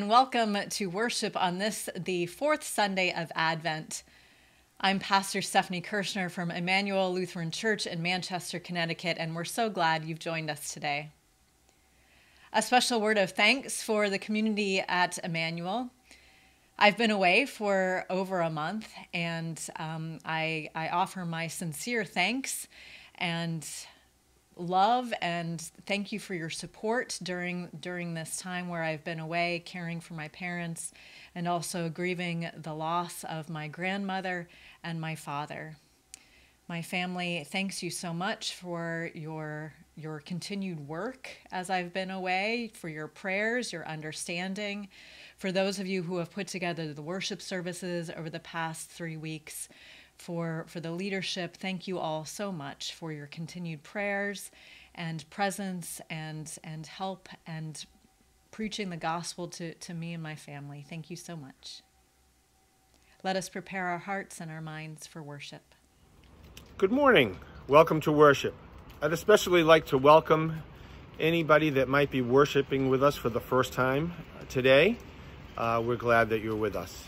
and welcome to worship on this, the fourth Sunday of Advent. I'm Pastor Stephanie Kirschner from Emanuel Lutheran Church in Manchester, Connecticut, and we're so glad you've joined us today. A special word of thanks for the community at Emanuel. I've been away for over a month, and um, I, I offer my sincere thanks and love and thank you for your support during during this time where I've been away caring for my parents and also grieving the loss of my grandmother and my father. My family thanks you so much for your your continued work as I've been away, for your prayers, your understanding, for those of you who have put together the worship services over the past 3 weeks for, for the leadership. Thank you all so much for your continued prayers and presence and, and help and preaching the gospel to, to me and my family. Thank you so much. Let us prepare our hearts and our minds for worship. Good morning. Welcome to worship. I'd especially like to welcome anybody that might be worshiping with us for the first time today. Uh, we're glad that you're with us.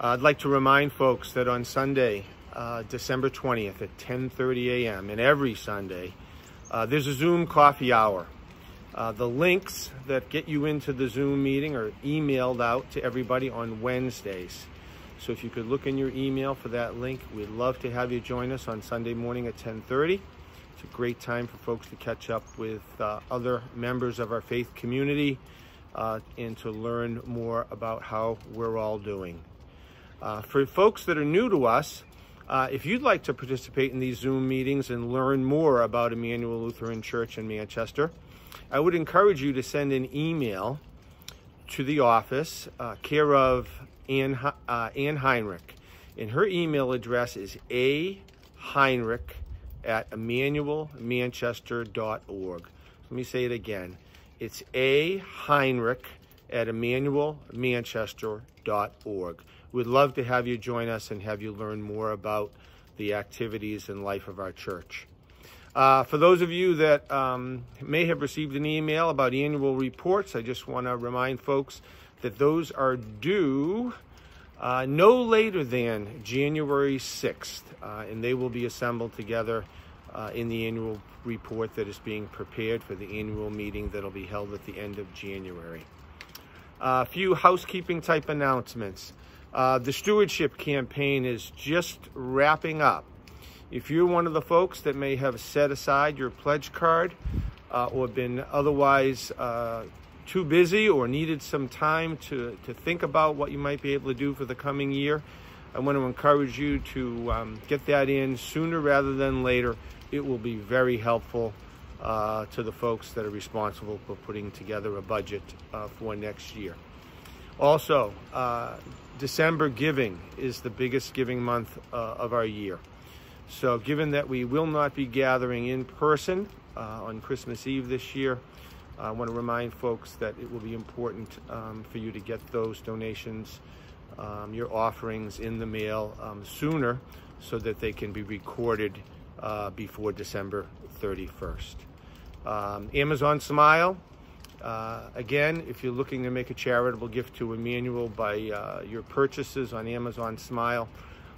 Uh, I'd like to remind folks that on Sunday, uh, December 20th at 10.30 a.m. and every Sunday, uh, there's a Zoom coffee hour. Uh, the links that get you into the Zoom meeting are emailed out to everybody on Wednesdays. So if you could look in your email for that link, we'd love to have you join us on Sunday morning at 10.30. It's a great time for folks to catch up with uh, other members of our faith community and to learn more about how we're all doing. Uh, for folks that are new to us, uh, if you'd like to participate in these Zoom meetings and learn more about Emanuel Lutheran Church in Manchester, I would encourage you to send an email to the office, uh, care of Ann, uh, Ann Heinrich. And her email address is a heinrich at emanuelmanchester.org. Let me say it again. It's a heinrich at emanuelmanchester.org. We'd love to have you join us and have you learn more about the activities and life of our church. Uh, for those of you that um, may have received an email about annual reports, I just want to remind folks that those are due uh, no later than January 6th, uh, and they will be assembled together uh, in the annual report that is being prepared for the annual meeting that will be held at the end of January. A few housekeeping type announcements. Uh, the stewardship campaign is just wrapping up. If you're one of the folks that may have set aside your pledge card uh, or been otherwise uh, too busy or needed some time to, to think about what you might be able to do for the coming year, I want to encourage you to um, get that in sooner rather than later. It will be very helpful uh, to the folks that are responsible for putting together a budget uh, for next year. Also, uh, December giving is the biggest giving month uh, of our year. So, given that we will not be gathering in person uh, on Christmas Eve this year, I want to remind folks that it will be important um, for you to get those donations, um, your offerings in the mail um, sooner so that they can be recorded uh, before December 31st. Um, Amazon Smile uh, again, if you're looking to make a charitable gift to Emanuel by uh, your purchases on Amazon Smile,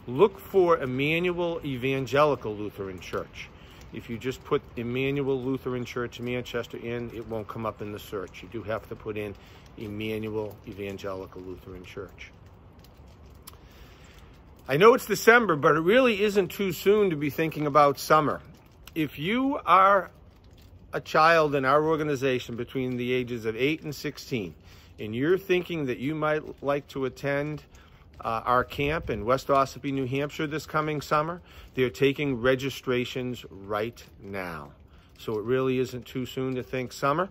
look for Emanuel Evangelical Lutheran Church. If you just put Emanuel Lutheran Church Manchester in, it won't come up in the search. You do have to put in Emanuel Evangelical Lutheran Church. I know it's December, but it really isn't too soon to be thinking about summer. If you are a child in our organization between the ages of 8 and 16 and you're thinking that you might like to attend uh, our camp in West Ossipee, New Hampshire this coming summer, they're taking registrations right now. So it really isn't too soon to think summer.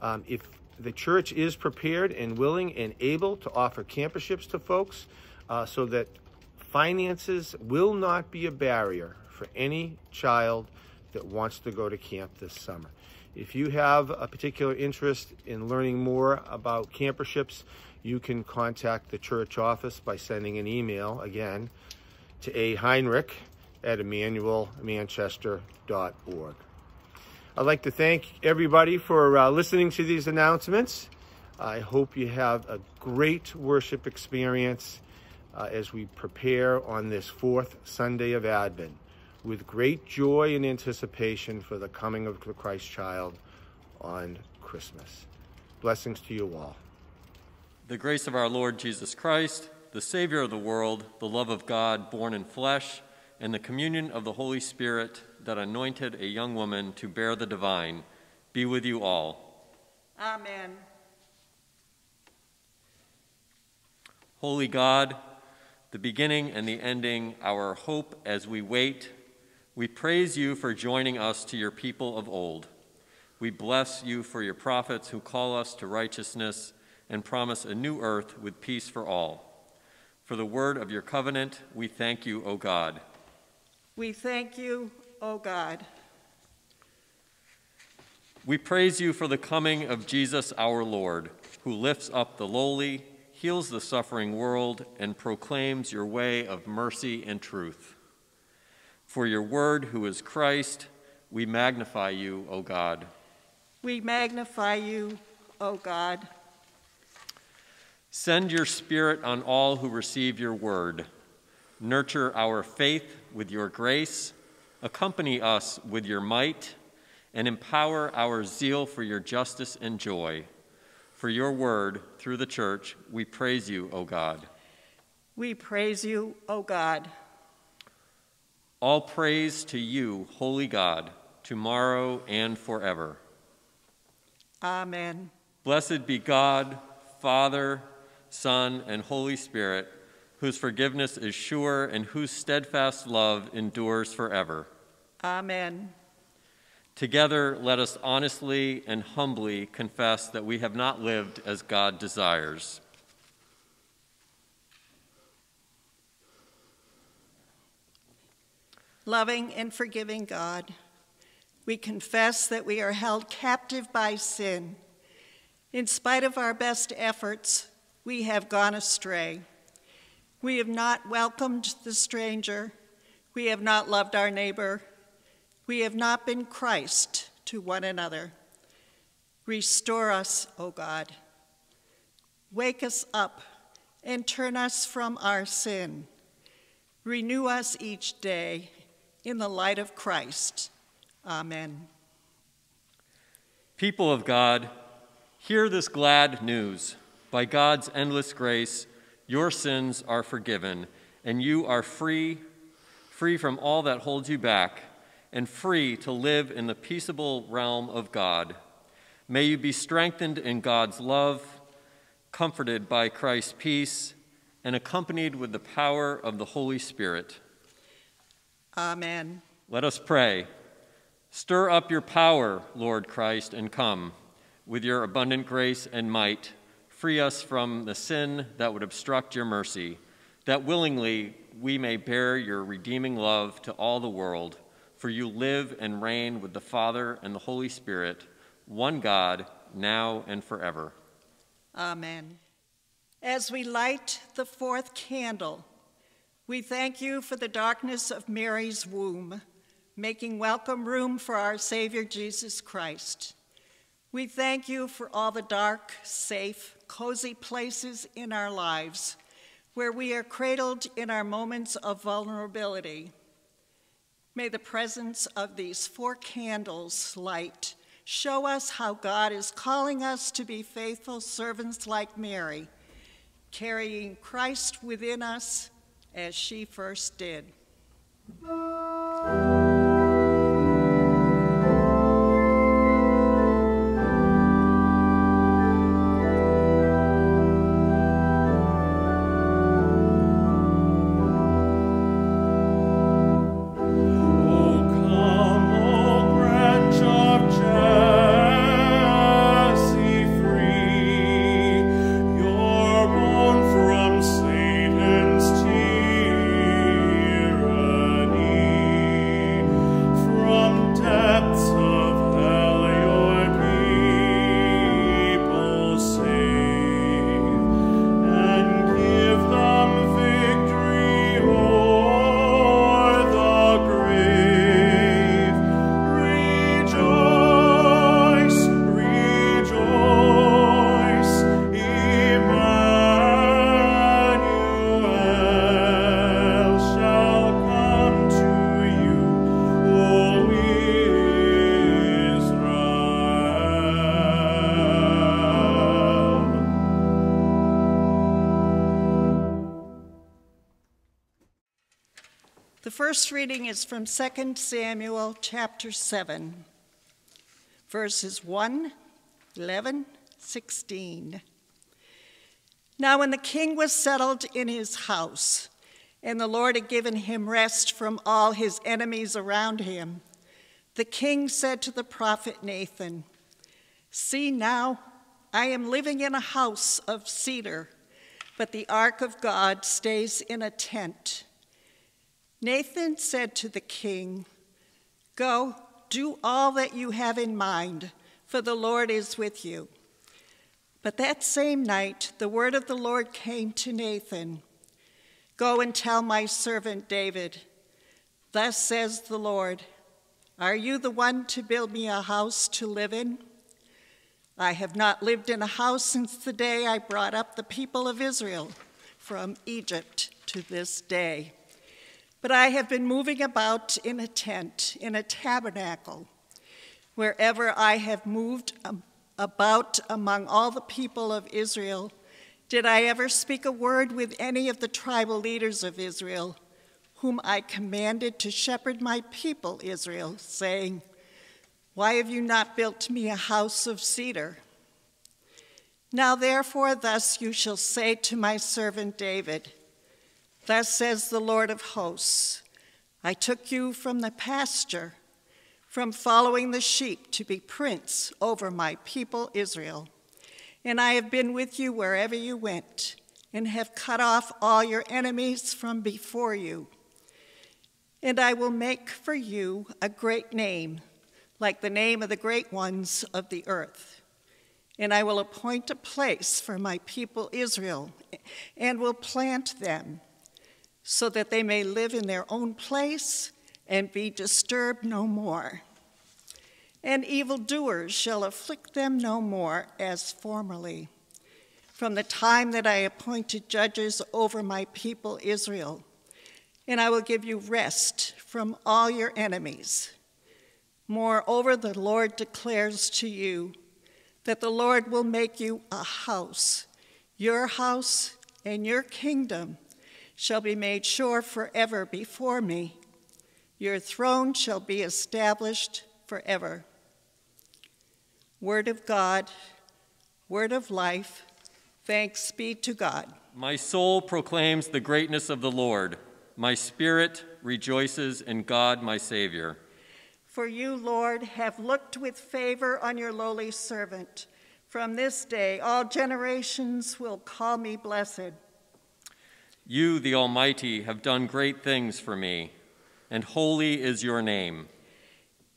Um, if the church is prepared and willing and able to offer camperships to folks uh, so that finances will not be a barrier for any child that wants to go to camp this summer. If you have a particular interest in learning more about camperships, you can contact the church office by sending an email, again, to a Heinrich at emanuelmanchester.org. I'd like to thank everybody for uh, listening to these announcements. I hope you have a great worship experience uh, as we prepare on this fourth Sunday of Advent with great joy and anticipation for the coming of the Christ child on Christmas. Blessings to you all. The grace of our Lord Jesus Christ, the Savior of the world, the love of God born in flesh, and the communion of the Holy Spirit that anointed a young woman to bear the divine be with you all. Amen. Holy God, the beginning and the ending, our hope as we wait, we praise you for joining us to your people of old. We bless you for your prophets who call us to righteousness and promise a new earth with peace for all. For the word of your covenant, we thank you, O God. We thank you, O God. We praise you for the coming of Jesus our Lord, who lifts up the lowly, heals the suffering world, and proclaims your way of mercy and truth. For your word, who is Christ, we magnify you, O God. We magnify you, O God. Send your Spirit on all who receive your word. Nurture our faith with your grace, accompany us with your might, and empower our zeal for your justice and joy. For your word, through the church, we praise you, O God. We praise you, O God. All praise to you, holy God, tomorrow and forever. Amen. Blessed be God, Father, Son, and Holy Spirit, whose forgiveness is sure and whose steadfast love endures forever. Amen. Together, let us honestly and humbly confess that we have not lived as God desires. Loving and forgiving God, we confess that we are held captive by sin. In spite of our best efforts, we have gone astray. We have not welcomed the stranger. We have not loved our neighbor. We have not been Christ to one another. Restore us, O God. Wake us up and turn us from our sin. Renew us each day in the light of Christ. Amen. People of God, hear this glad news. By God's endless grace, your sins are forgiven, and you are free, free from all that holds you back, and free to live in the peaceable realm of God. May you be strengthened in God's love, comforted by Christ's peace, and accompanied with the power of the Holy Spirit. Amen. Let us pray. Stir up your power, Lord Christ, and come. With your abundant grace and might, free us from the sin that would obstruct your mercy, that willingly we may bear your redeeming love to all the world. For you live and reign with the Father and the Holy Spirit, one God, now and forever. Amen. As we light the fourth candle, we thank you for the darkness of Mary's womb, making welcome room for our Savior Jesus Christ. We thank you for all the dark, safe, cozy places in our lives where we are cradled in our moments of vulnerability. May the presence of these four candles light show us how God is calling us to be faithful servants like Mary, carrying Christ within us as she first did. First reading is from 2 Samuel chapter 7, verses 1, 11, 16. Now, when the king was settled in his house, and the Lord had given him rest from all his enemies around him, the king said to the prophet Nathan, See now, I am living in a house of cedar, but the ark of God stays in a tent. Nathan said to the king, Go, do all that you have in mind, for the Lord is with you. But that same night, the word of the Lord came to Nathan Go and tell my servant David, Thus says the Lord, Are you the one to build me a house to live in? I have not lived in a house since the day I brought up the people of Israel from Egypt to this day. But I have been moving about in a tent, in a tabernacle, wherever I have moved about among all the people of Israel. Did I ever speak a word with any of the tribal leaders of Israel, whom I commanded to shepherd my people Israel, saying, Why have you not built me a house of cedar? Now therefore, thus you shall say to my servant David, Thus says the Lord of hosts I took you from the pasture, from following the sheep, to be prince over my people Israel. And I have been with you wherever you went, and have cut off all your enemies from before you. And I will make for you a great name, like the name of the great ones of the earth. And I will appoint a place for my people Israel, and will plant them so that they may live in their own place and be disturbed no more. And evildoers shall afflict them no more as formerly. From the time that I appointed judges over my people Israel, and I will give you rest from all your enemies. Moreover, the Lord declares to you that the Lord will make you a house, your house and your kingdom shall be made sure forever before me. Your throne shall be established forever. Word of God, word of life, thanks be to God. My soul proclaims the greatness of the Lord. My spirit rejoices in God, my Savior. For you, Lord, have looked with favor on your lowly servant. From this day, all generations will call me blessed. You, the Almighty, have done great things for me, and holy is your name.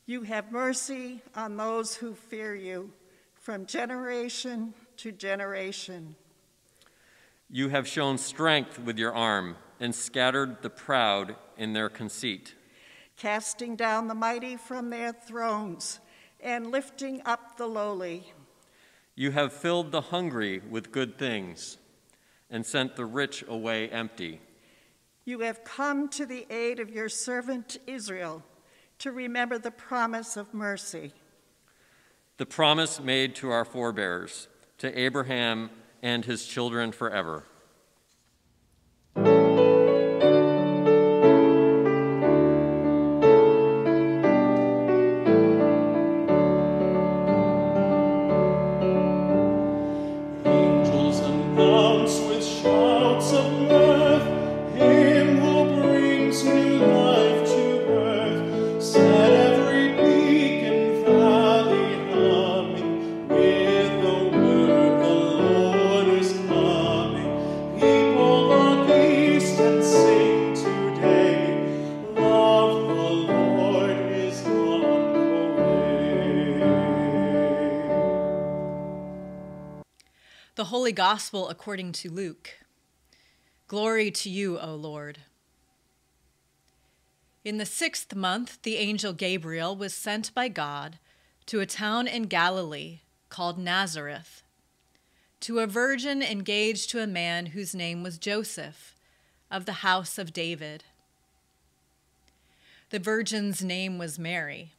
You have mercy on those who fear you from generation to generation. You have shown strength with your arm and scattered the proud in their conceit. Casting down the mighty from their thrones and lifting up the lowly. You have filled the hungry with good things and sent the rich away empty. You have come to the aid of your servant Israel to remember the promise of mercy. The promise made to our forebears, to Abraham and his children forever. Holy Gospel according to Luke. Glory to you, O Lord. In the sixth month, the angel Gabriel was sent by God to a town in Galilee called Nazareth, to a virgin engaged to a man whose name was Joseph, of the house of David. The virgin's name was Mary.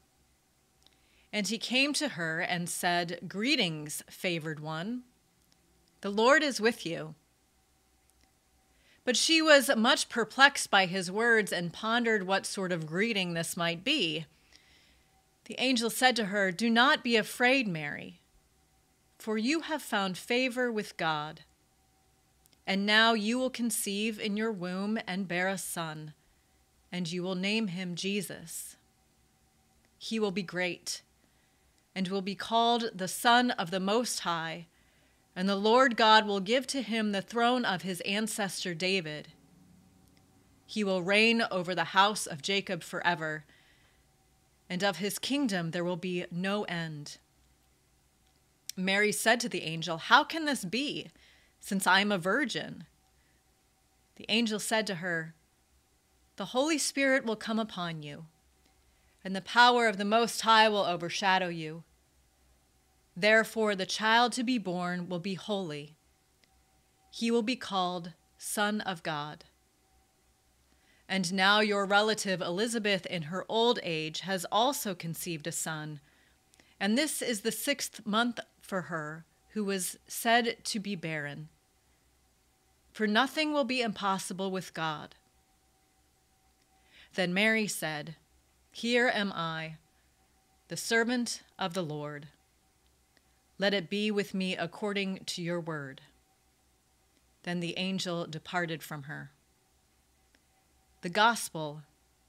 And he came to her and said, Greetings, favored one. The Lord is with you. But she was much perplexed by his words and pondered what sort of greeting this might be. The angel said to her, Do not be afraid, Mary, for you have found favor with God. And now you will conceive in your womb and bear a son, and you will name him Jesus. He will be great, and will be called the Son of the Most High, and the Lord God will give to him the throne of his ancestor David. He will reign over the house of Jacob forever, and of his kingdom there will be no end. Mary said to the angel, How can this be? since I am a virgin. The angel said to her, The Holy Spirit will come upon you, and the power of the Most High will overshadow you. Therefore, the child to be born will be holy. He will be called Son of God. And now your relative Elizabeth, in her old age, has also conceived a son, and this is the sixth month for her who was said to be barren. For nothing will be impossible with God. Then Mary said, Here am I, the servant of the Lord. Let it be with me according to your word. Then the angel departed from her. The Gospel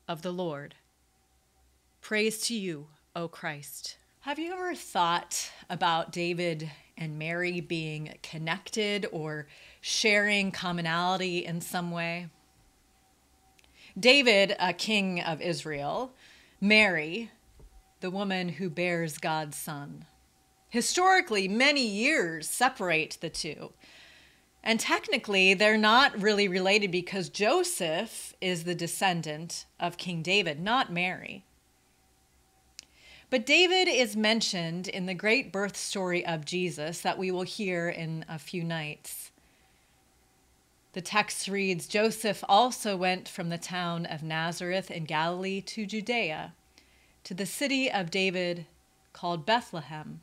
of the Lord. Praise to you, O Christ. Have you ever thought about David and Mary being connected or sharing commonality in some way? David, a king of Israel, Mary, the woman who bears God's son. Historically, many years separate the two. And technically, they're not really related because Joseph is the descendant of King David, not Mary. But David is mentioned in the great birth story of Jesus that we will hear in a few nights. The text reads Joseph also went from the town of Nazareth in Galilee to Judea, to the city of David called Bethlehem,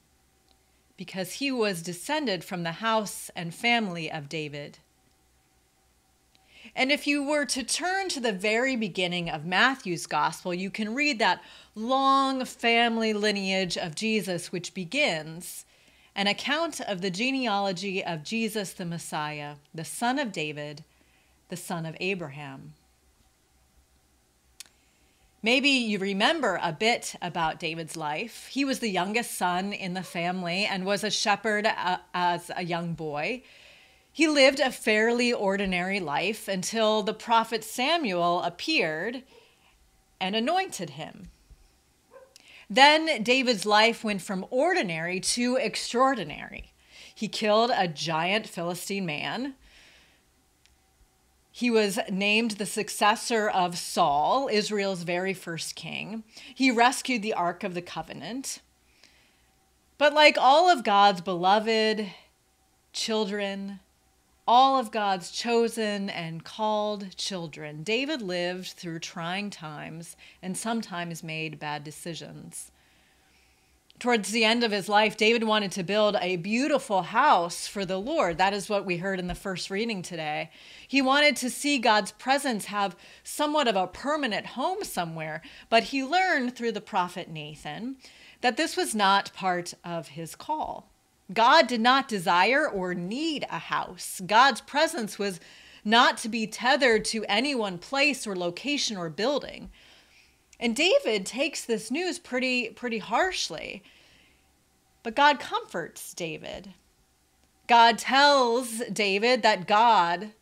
because he was descended from the house and family of David. And if you were to turn to the very beginning of Matthew's gospel, you can read that long family lineage of Jesus, which begins an account of the genealogy of Jesus the Messiah, the son of David, the son of Abraham. Maybe you remember a bit about David's life. He was the youngest son in the family and was a shepherd uh, as a young boy. He lived a fairly ordinary life until the prophet Samuel appeared and anointed him. Then David's life went from ordinary to extraordinary. He killed a giant Philistine man. He was named the successor of Saul, Israel's very first king. He rescued the Ark of the Covenant. But like all of God's beloved children, all of God's chosen and called children, David lived through trying times and sometimes made bad decisions. Towards the end of his life, David wanted to build a beautiful house for the Lord. That is what we heard in the first reading today. He wanted to see God's presence have somewhat of a permanent home somewhere, but he learned through the prophet Nathan that this was not part of his call. God did not desire or need a house. God's presence was not to be tethered to any one place or location or building. And David takes this news pretty pretty harshly. But God comforts David. God tells David that God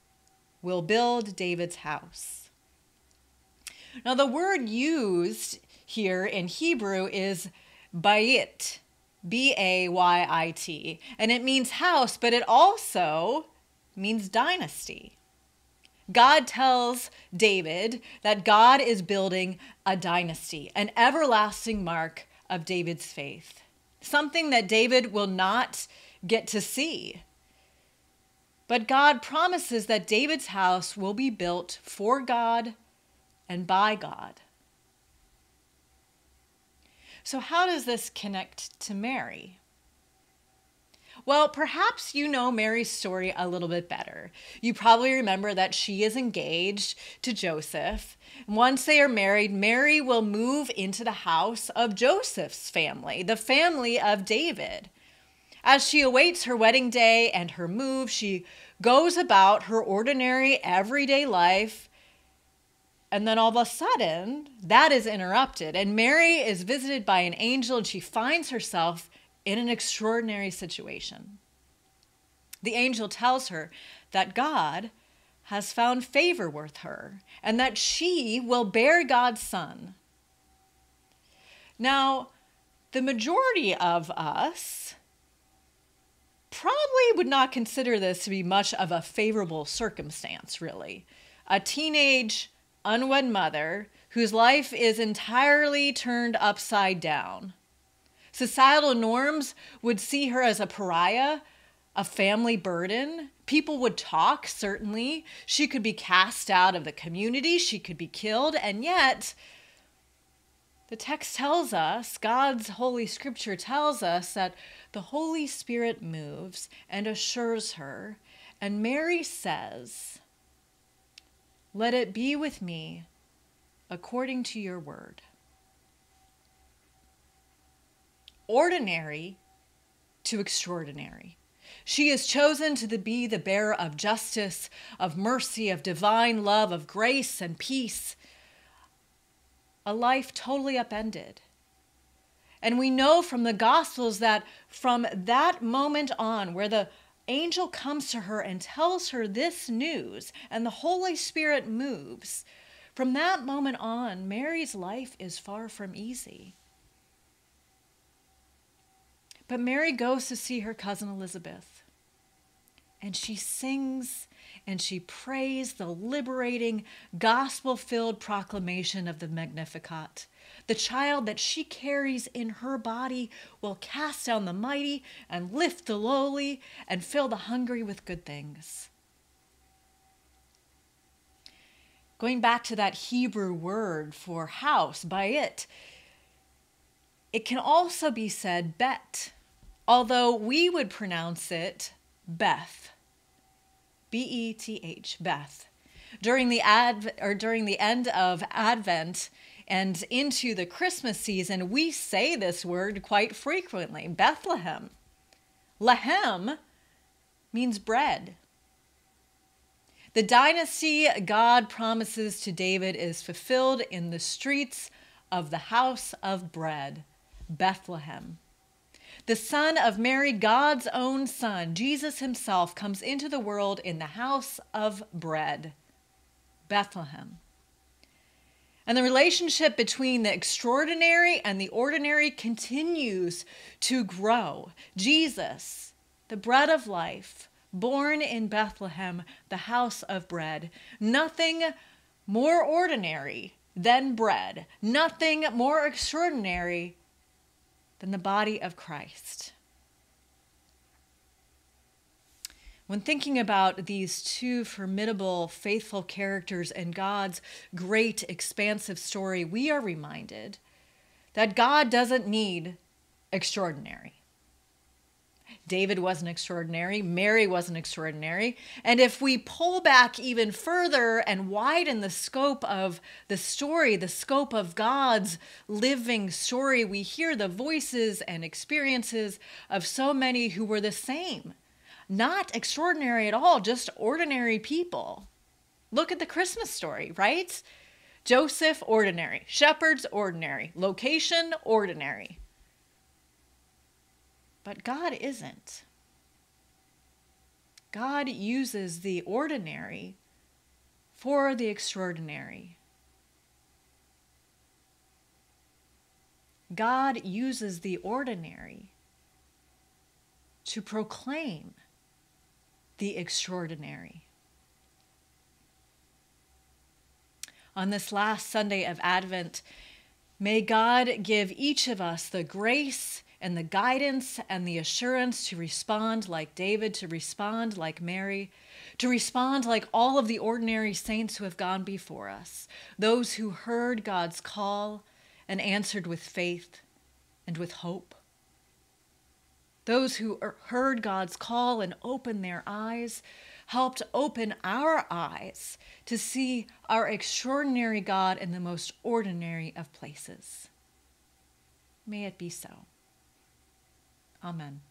will build David's house. Now the word used here in Hebrew is bayit, B A Y I T. And it means house, but it also means dynasty. God tells David that God is building a dynasty, an everlasting mark of David's faith, something that David will not get to see. But God promises that David's house will be built for God and by God. So, how does this connect to Mary? Well, perhaps you know Mary's story a little bit better. You probably remember that she is engaged to Joseph. Once they are married, Mary will move into the house of Joseph's family, the family of David. As she awaits her wedding day and her move, she goes about her ordinary everyday life. And then all of a sudden, that is interrupted, and Mary is visited by an angel, and she finds herself in an extraordinary situation. The angel tells her that God has found favor with her and that she will bear God's son. Now, the majority of us probably would not consider this to be much of a favorable circumstance, really. A teenage, unwed mother whose life is entirely turned upside down. Societal norms would see her as a pariah, a family burden. People would talk, certainly. She could be cast out of the community, she could be killed, and yet, the text tells us, God's Holy Scripture tells us that the Holy Spirit moves and assures her, and Mary says, Let it be with me according to your word. Ordinary to extraordinary. She is chosen to be the bearer of justice, of mercy, of divine love, of grace and peace. A life totally upended. And we know from the Gospels that from that moment on, where the angel comes to her and tells her this news, and the Holy Spirit moves, from that moment on, Mary's life is far from easy. But Mary goes to see her cousin Elizabeth, and she sings and she prays the liberating, gospel filled proclamation of the Magnificat. The child that she carries in her body will cast down the mighty and lift the lowly and fill the hungry with good things. Going back to that Hebrew word for house, bayit, it can also be said bet, although we would pronounce it Beth. B E T H, Beth. During the ad or during the end of Advent and into the Christmas season, we say this word quite frequently, Bethlehem. Lahem means bread. The dynasty God promises to David is fulfilled in the streets of the house of bread, Bethlehem. The Son of Mary, God's own Son, Jesus Himself, comes into the world in the house of bread, Bethlehem. And the relationship between the extraordinary and the ordinary continues to grow. Jesus, the bread of life, born in Bethlehem, the house of bread, nothing more ordinary than bread, nothing more extraordinary than the body of Christ. When thinking about these two formidable, faithful characters in God's great, expansive story, we are reminded that God doesn't need extraordinary. David wasn't extraordinary, Mary wasn't extraordinary. And if we pull back even further and widen the scope of the story, the scope of God's living story, we hear the voices and experiences of so many who were the same. Not extraordinary at all, just ordinary people. Look at the Christmas story, right? Joseph, ordinary. Shepherds, ordinary. Location, ordinary. But God isn't. God uses the ordinary for the extraordinary. God uses the ordinary to proclaim the extraordinary. On this last Sunday of Advent, may God give each of us the grace and the guidance and the assurance to respond like David, to respond like Mary, to respond like all of the ordinary saints who have gone before us, those who heard God's call and answered with faith and with hope. those who er, heard God's call and opened their eyes, helped open our eyes to see our extraordinary God in the most ordinary of places. May it be so. Amen.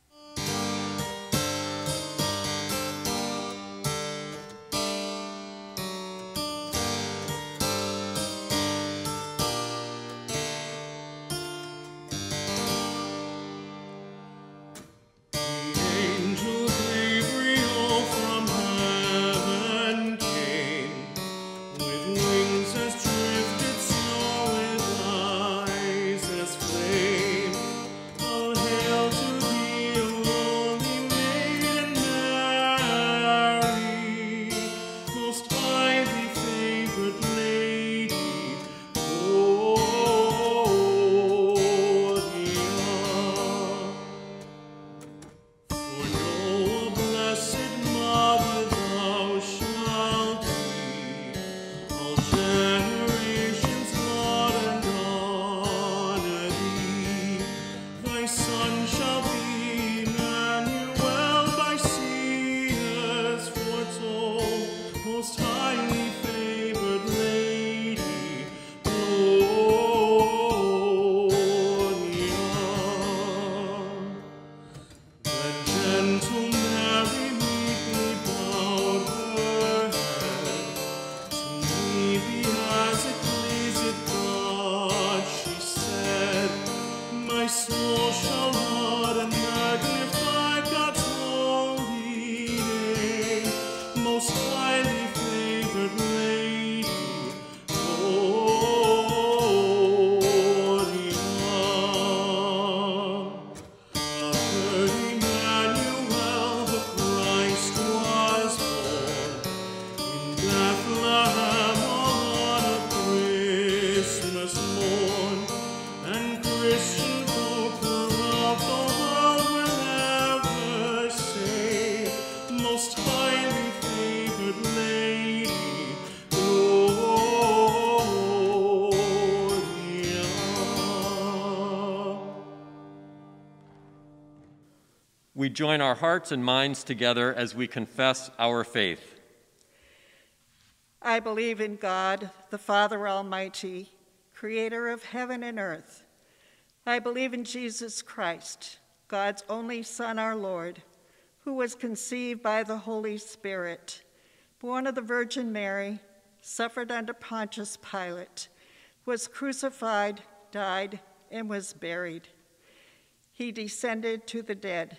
Join our hearts and minds together as we confess our faith. I believe in God, the Father Almighty, creator of heaven and earth. I believe in Jesus Christ, God's only Son, our Lord, who was conceived by the Holy Spirit, born of the Virgin Mary, suffered under Pontius Pilate, was crucified, died, and was buried. He descended to the dead.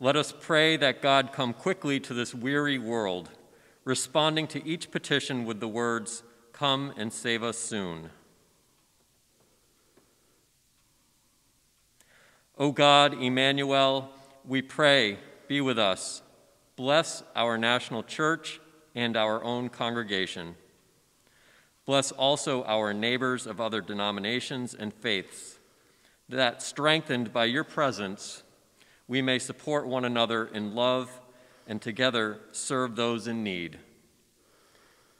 let us pray that God come quickly to this weary world, responding to each petition with the words, Come and save us soon. O God, Emmanuel, we pray, be with us. Bless our national church and our own congregation. Bless also our neighbors of other denominations and faiths, that strengthened by your presence, we may support one another in love and together serve those in need.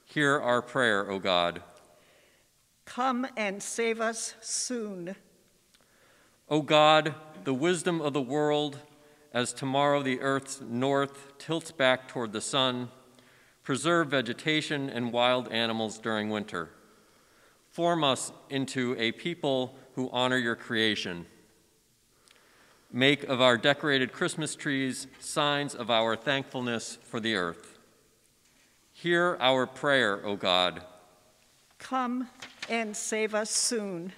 Hear our prayer, O God. Come and save us soon. O God, the wisdom of the world, as tomorrow the earth's north tilts back toward the sun, preserve vegetation and wild animals during winter. Form us into a people who honor your creation Make of our decorated Christmas trees signs of our thankfulness for the earth. Hear our prayer, O God. Come and save us soon.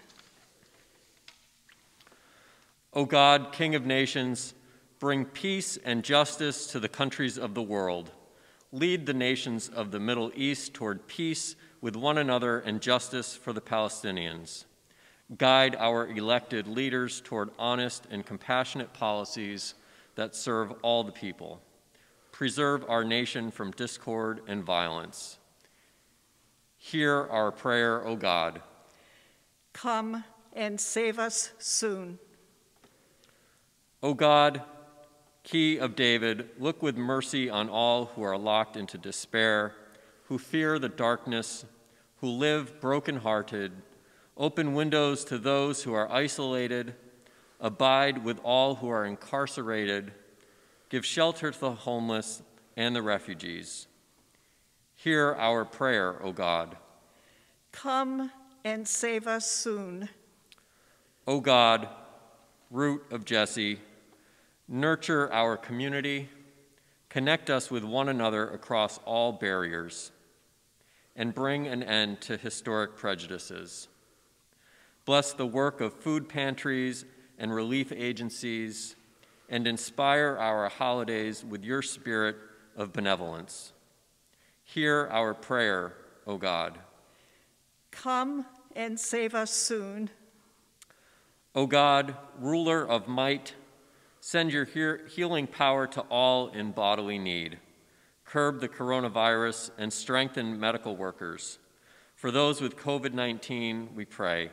O God, King of nations, bring peace and justice to the countries of the world. Lead the nations of the Middle East toward peace with one another and justice for the Palestinians. Guide our elected leaders toward honest and compassionate policies that serve all the people. Preserve our nation from discord and violence. Hear our prayer, O God. Come and save us soon. O God, Key of David, look with mercy on all who are locked into despair, who fear the darkness, who live brokenhearted. Open windows to those who are isolated. Abide with all who are incarcerated. Give shelter to the homeless and the refugees. Hear our prayer, O God. Come and save us soon. O God, root of Jesse, nurture our community, connect us with one another across all barriers, and bring an end to historic prejudices. Bless the work of food pantries and relief agencies, and inspire our holidays with your spirit of benevolence. Hear our prayer, O God. Come and save us soon. O God, ruler of might, send your healing power to all in bodily need. Curb the coronavirus and strengthen medical workers. For those with COVID 19, we pray.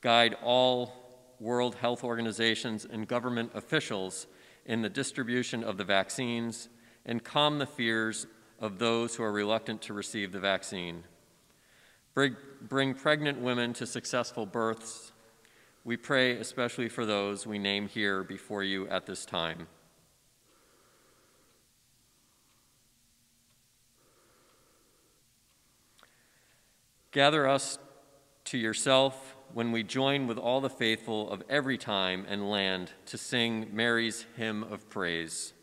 Guide all World Health Organizations and government officials in the distribution of the vaccines and calm the fears of those who are reluctant to receive the vaccine. Bring, bring pregnant women to successful births. We pray especially for those we name here before you at this time. Gather us to yourself when we join with all the faithful of every time and land to sing Mary's hymn of praise.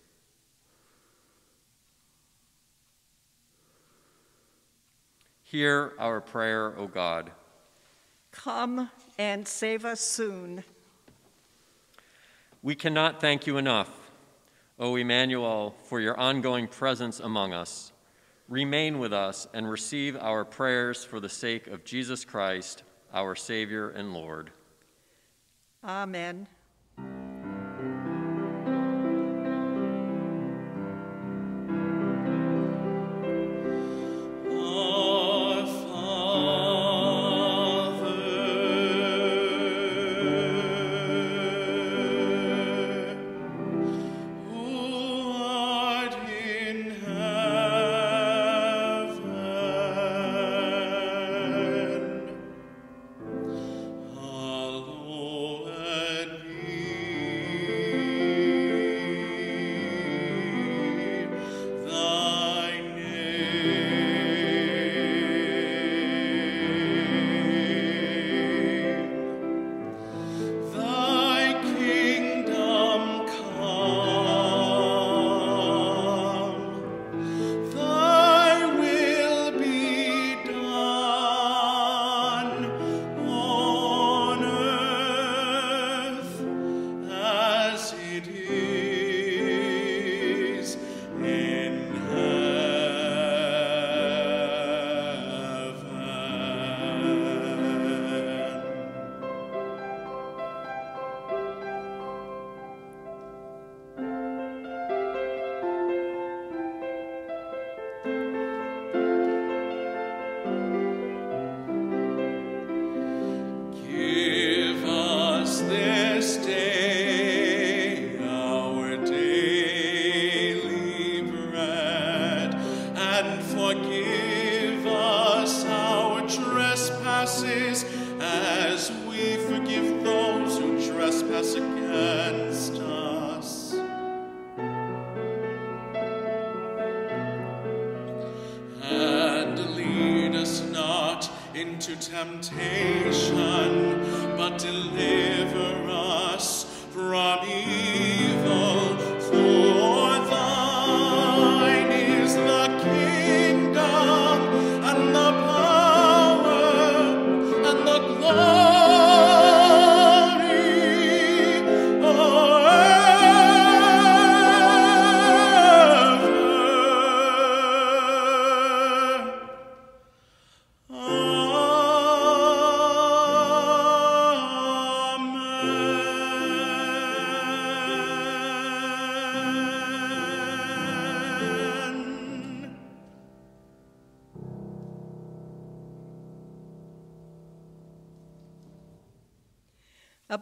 Hear our prayer, O God. Come and save us soon. We cannot thank you enough, O Emmanuel, for your ongoing presence among us. Remain with us and receive our prayers for the sake of Jesus Christ our Savior and Lord. Amen.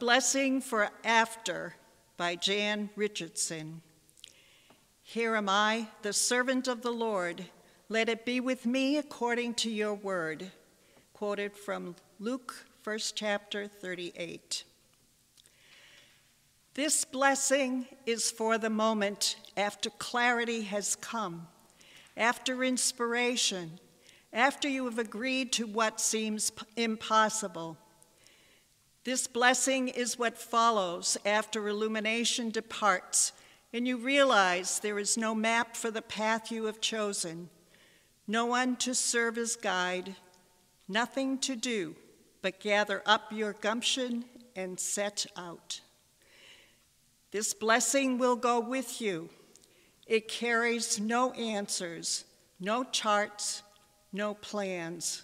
Blessing for After by Jan Richardson. Here am I, the servant of the Lord. Let it be with me according to your word. Quoted from Luke, first chapter 38. This blessing is for the moment after clarity has come, after inspiration, after you have agreed to what seems impossible. This blessing is what follows after illumination departs and you realize there is no map for the path you have chosen, no one to serve as guide, nothing to do but gather up your gumption and set out. This blessing will go with you. It carries no answers, no charts, no plans.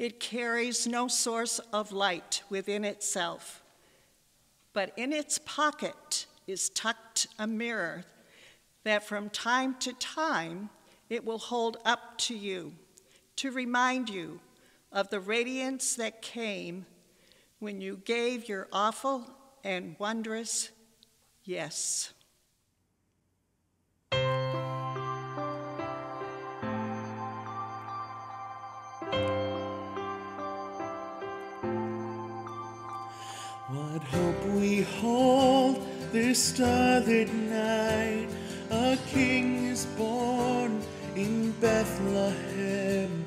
It carries no source of light within itself. But in its pocket is tucked a mirror that from time to time it will hold up to you to remind you of the radiance that came when you gave your awful and wondrous yes. This starlit night, a king is born in Bethlehem.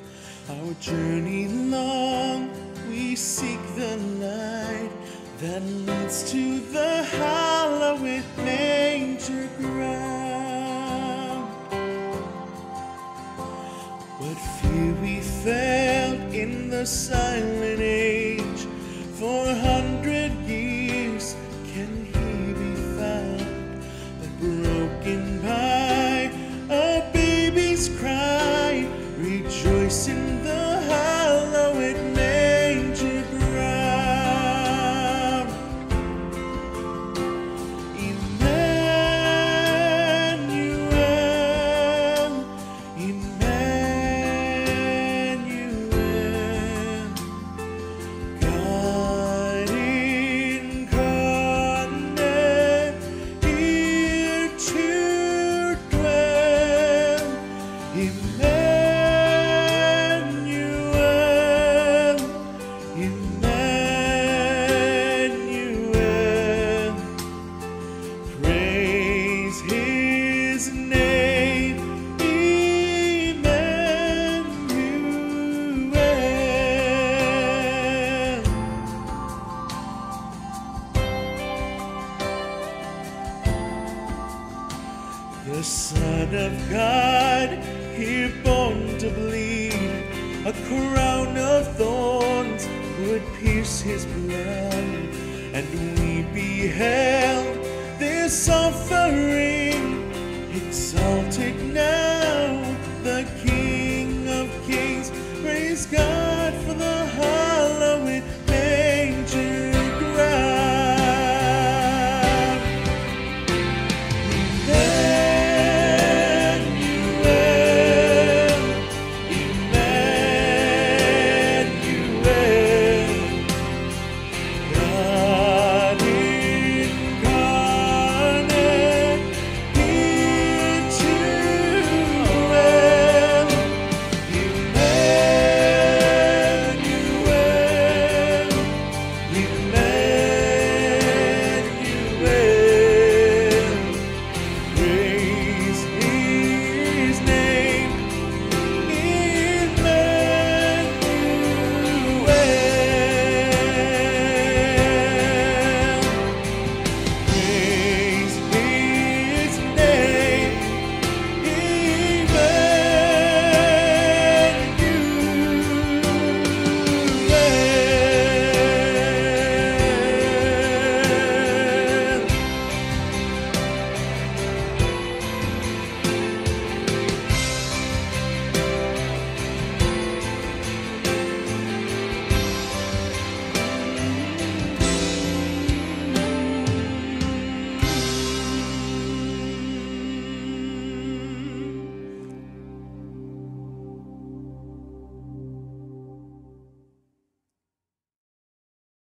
Our journey long, we seek the light that leads to the hallowed manger ground. What fear we felt in the silent age for a